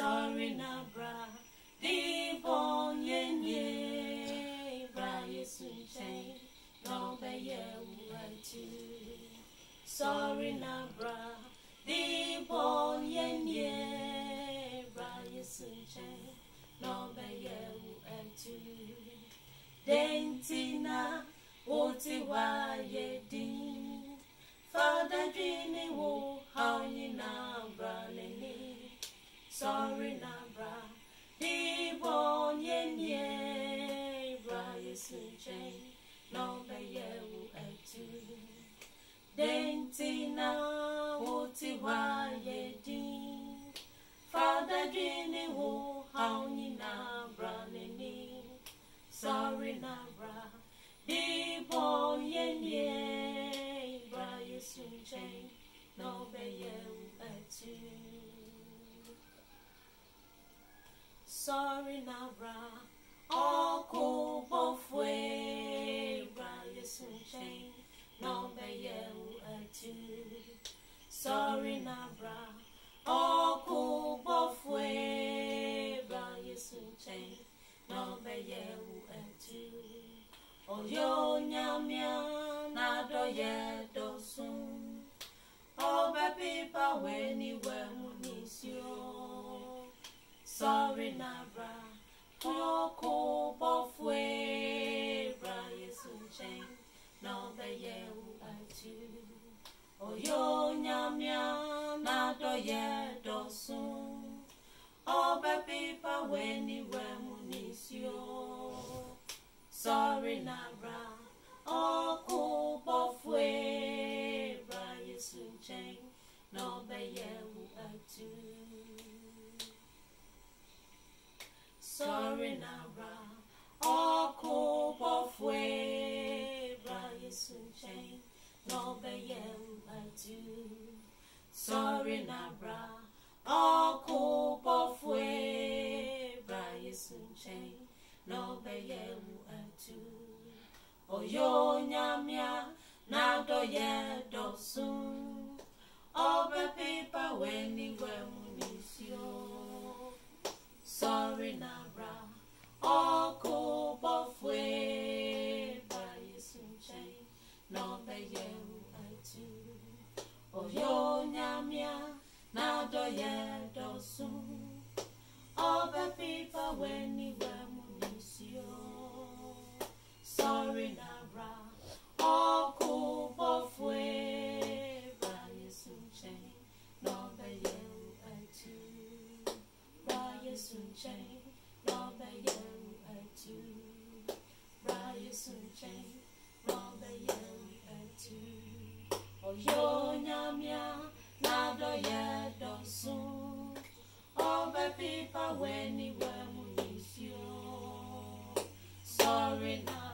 sorry na bra di bon yen ye bra yesu nkyɛn na ɔbɛyɛ wo akyi sorry na bra di bon yen ye bra yesu nkyɛn na ɔbɛyɛ wo akyi dentina woti wa yɛ din fada dwene wo sorry na bra di bon yen ye bra yesu nkyɛn na ɔbɛyɛ wo akyi dentina woti wa yɛ din fada dwene wo haw nyinaa bra sorry na bra di bon sorry bɔfoe bra yesu nkyɛn na ɔbɛyɛ wo akyi sorry na bra ɔko bɔfoe bra yesu nkyɛn na ɔbɛyɛ wo akyi ɔyɛ onyamia na sorry na bra ɔko bɔfoe bra yesu nkyɛn na ɔbɛyɛ wo akyi ɔyɛ onyamia na dɔyɛ dɔsun ɔbɛpipa w'ani w'amu nisio sorry na bra bra ɔko bɔfoe bra yesu wo akyi sorry na bra ɔko bɔfoe bra yesu nkyɛn na ɔbɛyɛ wo akyi ɔyɛ onyamia na dɔyɛ dɔsun onyamia na dɔyɛ dɔsun ɔbɛpepa w'ani w'amu nisio sorry na bra ɔko bɔfoe bra yesu nkyɛn na ɔbɛyɛ wo akyi bra yesu nkyɛn na ɔbɛyɛ wo akyi bra yesu sorry. Oh,